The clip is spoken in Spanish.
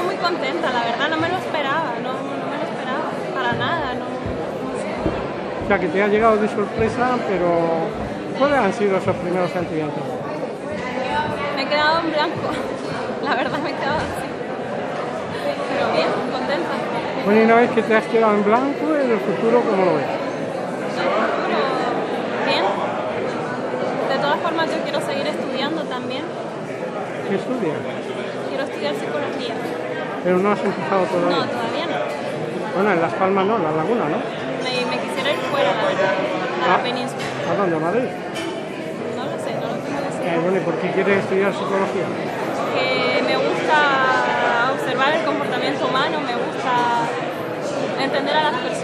siento muy contenta, la verdad, no me lo esperaba, no, no me lo esperaba, para nada, no, no sé. O sea, que te ha llegado de sorpresa, pero ¿cuáles han sido esos primeros sentimientos? Me he quedado en blanco, la verdad me he quedado así. Pero bien, contenta. Bueno, y una vez que te has quedado en blanco, en el futuro, ¿cómo lo ves? Pero bien. De todas formas, yo quiero seguir estudiando también. ¿Qué estudias? Quiero estudiar psicología. Pero no has empezado No, todavía. todavía no. Bueno, en Las Palmas no, en La Laguna, ¿no? Me, me quisiera ir fuera, la verdad, a Ah. la península. ¿A dónde? ¿A Madrid? No lo sé, no lo tengo Eh, decidido. bueno, ¿y por qué quieres estudiar psicología? Que me gusta observar el comportamiento humano, me gusta entender a las personas.